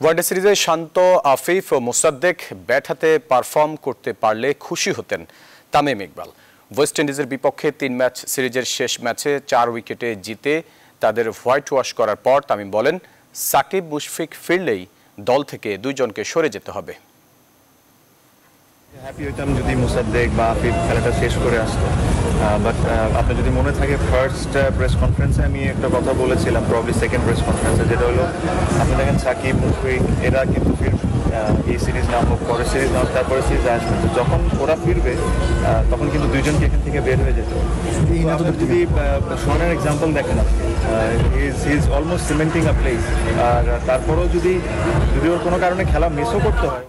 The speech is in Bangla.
ওয়ানডে সিরিজে শান্ত, আফিফ ও মোসাদ্দেক ব্যাট হাতে পারফর্ম করতে পারলে খুশি হতেন তামিম ইকবাল। ওয়েস্ট ইন্ডিজের বিপক্ষে তিন ম্যাচ সিরিজের শেষ ম্যাচে চার উইকেটে জিতে তাদের হোয়াইট ওয়াশ করার পর তামিম বলেন, সাকিব মুশফিক ফিরলেই দল থেকে দুইজনকে সরে যেতে হবে। হ্যাপি হইতাম যদি মুসাদ্দেক বা আফিফ খেলাটা শেষ করে আসতো। বাট আপনার যদি মনে থাকে ফার্স্ট প্রেস কনফারেন্সে আমি একটা কথা বলেছিলাম প্রবলি সেকেন্ড প্রেস কনফারেন্সে যেটা হলো আপনি দেখেন সাকিব মুশফিক এরা কিন্তু ফিরবে এই সিরিজ না হোক পরের সিরিজ না হোক তারপরে সিরিজ আসবে। তো যখন ওরা ফিরবে তখন কিন্তু দুইজনকে এখান থেকে বের হয়ে যেত যদি সোনার এক্সাম্পল দেখেন আপনি। He is almost cementing a place আর তারপরেও যদি যদি ওর কোনো কারণে খেলা মিসও করতে হয়